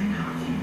technology.